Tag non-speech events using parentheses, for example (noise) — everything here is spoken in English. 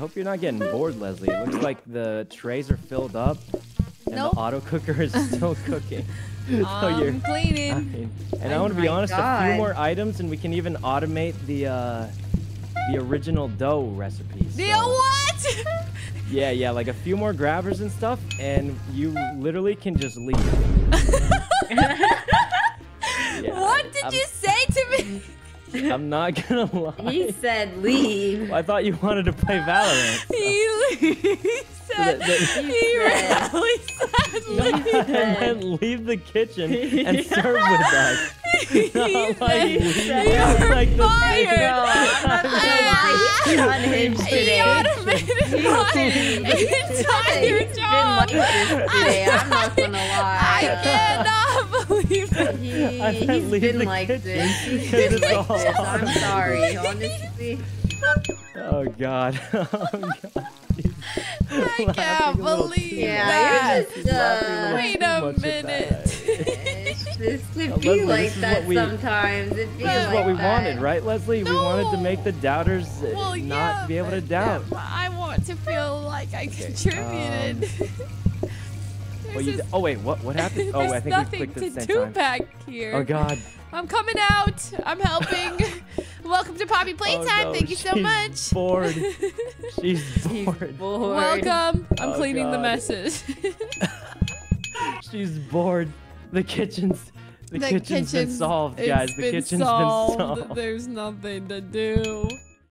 hope you're not getting bored, Leslie. It looks like the trays are filled up and Nope. the auto cooker is (laughs) still cooking. (laughs) so you're, I'm cleaning. I mean, and I Oh want to be honest, a few more items, and we can even automate the uh, the original dough recipe. The So- what? (laughs) Yeah, yeah, like a few more grabbers and stuff, and you literally can just leave. Yeah, what did I'm, you say to me? I'm not gonna lie. He said leave. I thought you wanted to play Valorant. he, he said, the- the- he said- really said, He and then leave the kitchen and serve with us. he Not like said, we- said- you're like the fired. No, he's unhinged He today. automated my entire been job. today. I'm not gonna lie. I cannot believe it. He, I said he's leave been the like this. (laughs) (laughs) He's been like this. I'm sorry, (laughs) honestly. Oh god. Oh god. I can't believe Yeah, that. just, uh, Wait a minute. It's just, Leslie, be like that what we- sometimes. It be This is what we wanted, right, Leslie? We wanted to make the doubters uh, Well, not yeah, be able to doubt. but I want to feel like I contributed. Well, you d- is- oh wait, what what happened? (laughs) Oh, I think we nothing clicked at the same two time. pack here. Oh god. I'm coming out. I'm helping. (laughs) Welcome to Poppy Playtime. Oh, no, Thank you so she's much. Bored. (laughs) She's bored. bored. Welcome. I'm Oh, cleaning the messes. She's bored. The kitchen's the, The kitchen's been solved, guys. The kitchen's solved. been solved. There's nothing to do.